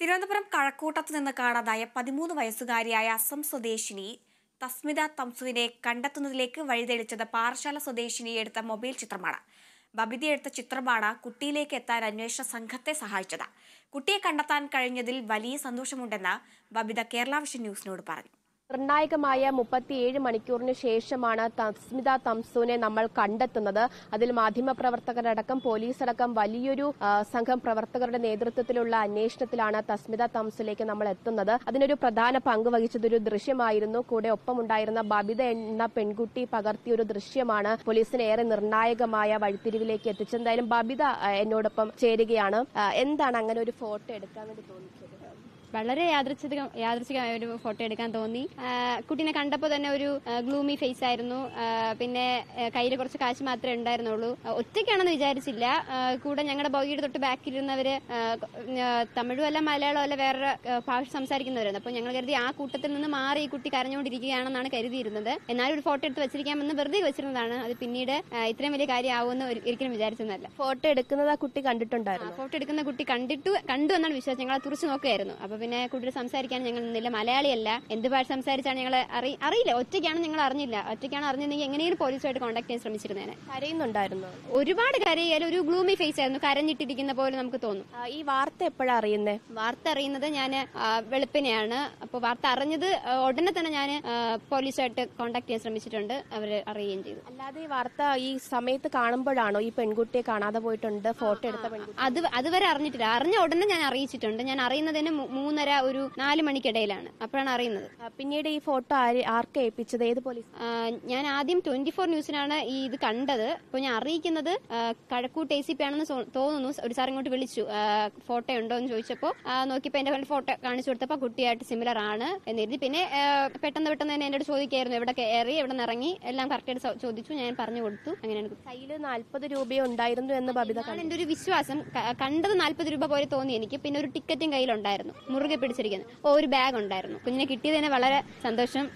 തിരുവനന്തപുരം കഴക്കൂട്ടത്ത് നിന്ന് കാണാതായ പതിമൂന്ന് വയസ്സുകാരിയായ അസം സ്വദേശിനി തസ്മിത തംസുവിനെ കണ്ടെത്തുന്നതിലേക്ക് വഴിതെളിച്ചത് പാറശാല സ്വദേശിനി എടുത്ത മൊബൈൽ ചിത്രമാണ്. ബബിത എടുത്ത ചിത്രമാണ് കുട്ടിയിലേക്ക് എത്താൻ അന്വേഷണ സംഘത്തെ സഹായിച്ചത്. കുട്ടിയെ കണ്ടെത്താൻ കഴിഞ്ഞതിൽ വലിയ സന്തോഷമുണ്ടെന്ന് ബബിത കേരള വിഷൻ ന്യൂസിനോട് പറഞ്ഞു. നിർണായകമായ മുപ്പത്തിയേഴ് മണിക്കൂറിന് ശേഷമാണ് തസ്മിത തംസുവിനെ നമ്മൾ കണ്ടെത്തുന്നത്. അതിൽ മാധ്യമപ്രവർത്തകരടക്കം പോലീസടക്കം വലിയൊരു സംഘം പ്രവർത്തകരുടെ നേതൃത്വത്തിലുള്ള അന്വേഷണത്തിലാണ് തസ്മിത തംസിലേക്ക് നമ്മൾ എത്തുന്നത്. അതിനൊരു പ്രധാന പങ്ക് വഹിച്ചതൊരു ദൃശ്യമായിരുന്നു. കൂടെ ഒപ്പമുണ്ടായിരുന്ന ബബിത എന്ന പെൺകുട്ടി പകർത്തിയ ഒരു ദൃശ്യമാണ് പോലീസിന് ഏറെ നിർണായകമായ വഴിത്തിരിവിലേക്ക് എത്തിച്ചത്. എന്തായാലും ബബിത എന്നോടൊപ്പം ചേരുകയാണ്. എന്താണ് അങ്ങനെ ഒരു ഫോട്ടോ എടുക്കാൻ വേണ്ടി തോന്നിച്ചത്? വളരെ യാദൃച്ഛിക യാദൃച്ഛികമായ ഒരു ഫോട്ടോ എടുക്കാൻ തോന്നി. കുട്ടീനെ കണ്ടപ്പോൾ തന്നെ ഒരു ഗ്ലൂമി ഫേസ് ആയിരുന്നു. പിന്നെ കയ്യിൽ കുറച്ച് കാശ് മാത്രമേ ഉണ്ടായിരുന്നുള്ളൂ. ഒറ്റയ്ക്കാണെന്ന് വിചാരിച്ചില്ല. കൂടെ ഞങ്ങളുടെ ബോഗിയുടെ തൊട്ട് ബാക്കിലിരുന്നവര് തമിഴും അല്ല മലയാളം അല്ല വേറെ ഭാഷ സംസാരിക്കുന്നവരായിരുന്നു അപ്പോൾ ഞങ്ങൾ കരുതി ആ കൂട്ടത്തിൽ നിന്ന് മാറി ഈ കുട്ടി കരഞ്ഞുകൊണ്ടിരിക്കുകയാണെന്നാണ് കരുതിയിരുന്നത്. എന്നാലും ഒരു ഫോട്ടോ എടുത്ത് വെച്ചിരിക്കാമെന്ന് വെറുതെ വെച്ചിരുന്നതാണ്. അത് പിന്നീട് ഇത്രയും വലിയ കാര്യമാവുമെന്ന് ഒരു- ഒരിക്കലും വിചാരിച്ചതല്ല ഫോട്ടോ എടുക്കുന്നത് ആ കുട്ടി കണ്ടിട്ടുണ്ടായിരുന്നു. ഫോട്ടോ എടുക്കുന്ന കുട്ടി കണ്ടിട്ടു കണ്ടു എന്നാണ് വിശ്വാസം. ഞങ്ങൾ തുറച്ചു നോക്കുകയായിരുന്നു അപ്പൊ പിന്നെ കൂടുതൽ സംസാരിക്കാൻ ഞങ്ങൾ നിന്നില്ല. മലയാളിയല്ല. എന്ത് ഭാഷ സംസാരിച്ചാണ് ഞങ്ങൾ അറി അറിയില്ല. ഒറ്റയ്ക്കാണ് ഞങ്ങൾ അറിഞ്ഞില്ല. ഒറ്റയ്ക്കാണ് അറിഞ്ഞിരുന്നെങ്കിൽ എങ്ങനെയും പോലീസുമായിട്ട് കോൺടാക്ട് ചെയ്യാൻ ശ്രമിച്ചിരുന്നേനെ. കരയുന്നുണ്ടായിരുന്നു? ഒരുപാട് കരയാലും ഒരു ഗ്ലൂമി ഫേസ് ആയിരുന്നു. കരഞ്ഞിട്ടിരിക്കുന്ന പോലെ നമുക്ക് തോന്നും. ഈ വാർത്ത എപ്പോഴാണ് അറിയുന്നത് വാർത്ത അറിയുന്നത് ഞാൻ വെളുപ്പിനെയാണ്. അപ്പോൾ വാർത്ത അറിഞ്ഞത് ഉടനെ തന്നെ ഞാൻ പോലീസുമായിട്ട് കോൺടാക്ട് ചെയ്യാൻ ശ്രമിച്ചിട്ടുണ്ട്. അവർ അറിയുകയും ചെയ്തു. അല്ലാതെ ഈ വാർത്ത ഈ സമയത്ത് കാണുമ്പോഴാണോ ഈ പെൺകുട്ടിയെ കാണാതെ പോയിട്ടുണ്ട്? ഫോട്ടോ എടുത്ത അത് അതുവരെ അറിഞ്ഞിട്ടില്ല. അറിഞ്ഞ ഉടനെ ഞാൻ അറിയിച്ചിട്ടുണ്ട്. ഞാൻ അറിയുന്നതിന് മൂ- മൂന്നര ഒരു നാല് മണിക്കിടയിലാണ്. അപ്പോഴാണ് അറിയുന്നത്. പിന്നീട് ഈ ഫോട്ടോ ആര് ആർക്ക് ഏൽപ്പിച്ചത്? ഏത് പോലീസ്? ഞാൻ ആദ്യം ട്വന്റി ഫോർ ന്യൂസിനാണ് ഈ ഇത് കണ്ടത്. അപ്പോൾ ഞാൻ അറിയിക്കുന്നത് കഴക്കൂട്ട് എ സി പി ആണെന്ന് തോന്നുന്നു. ഒരു സാർ ഇങ്ങോട്ട് വിളിച്ചു ഫോട്ടോ ഉണ്ടോ എന്ന് ചോദിച്ചപ്പോൾ നോക്കിയപ്പോൾ എന്റെ ഫോട്ടോ കാണിച്ചു കൊടുത്തപ്പോൾ കുട്ടിയായിട്ട് സിമിലർ ആണ് എന്നിരുന്നു പിന്നെ പെട്ടെന്ന് പെട്ടെന്ന് തന്നെ എന്നോട് ചോദിക്കായിരുന്നു എവിടെ കയറി എവിടെ നിന്ന് ഇറങ്ങി? എല്ലാം കറക്റ്റായിട്ട് ചോദിച്ചു. ഞാൻ പറഞ്ഞു കൊടുത്തു. അങ്ങനെയാണ്. കയ്യിൽ നാൽപ്പത് രൂപയോ ഉണ്ടായിരുന്നു എന്ന് ബബിത എന്റെ ഒരു വിശ്വാസം കണ്ടത് നാല്പത് രൂപ പോലെ തോന്നി എനിക്ക്. പിന്നെ ഒരു ടിക്കറ്റും കയ്യിലുണ്ടായിരുന്നു. മുറുകെ പിടിച്ചിരിക്കുന്നത് ഓ ഒരു ബാഗ് ഉണ്ടായിരുന്നു. കുഞ്ഞിനെ കിട്ടിയതിന് വളരെ സന്തോഷം.